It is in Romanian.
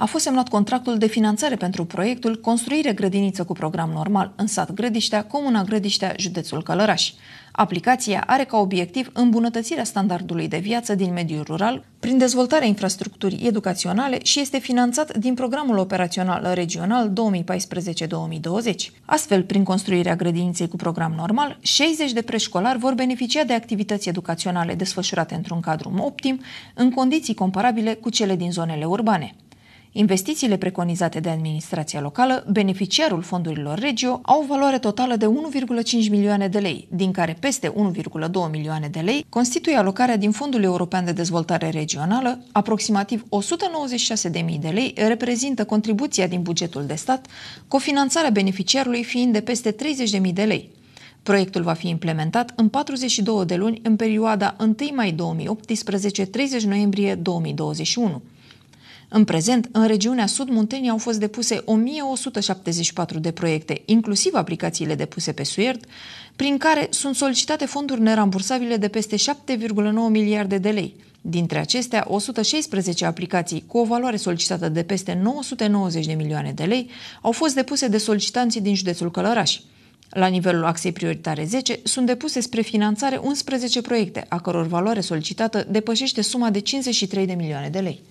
a fost semnat contractul de finanțare pentru proiectul Construire grădiniță cu program normal în sat Grădiștea, Comuna Grădiștea, județul Călăraș. Aplicația are ca obiectiv îmbunătățirea standardului de viață din mediul rural prin dezvoltarea infrastructurii educaționale și este finanțat din programul operațional regional 2014-2020. Astfel, prin construirea grădiniței cu program normal, 60 de preșcolari vor beneficia de activități educaționale desfășurate într-un cadru optim, în condiții comparabile cu cele din zonele urbane. Investițiile preconizate de administrația locală, beneficiarul fondurilor regio, au o valoare totală de 1,5 milioane de lei, din care peste 1,2 milioane de lei constituie alocarea din Fondul European de Dezvoltare Regională, aproximativ 196.000 de lei reprezintă contribuția din bugetul de stat, cofinanțarea beneficiarului fiind de peste 30.000 de lei. Proiectul va fi implementat în 42 de luni în perioada 1 mai 2018-30 noiembrie 2021. În prezent, în regiunea Sud Muntenia au fost depuse 1174 de proiecte, inclusiv aplicațiile depuse pe SUERT, prin care sunt solicitate fonduri nerambursabile de peste 7,9 miliarde de lei. Dintre acestea, 116 aplicații cu o valoare solicitată de peste 990 de milioane de lei au fost depuse de solicitanții din județul Călăraș. La nivelul axei prioritare 10 sunt depuse spre finanțare 11 proiecte, a căror valoare solicitată depășește suma de 53 de milioane de lei.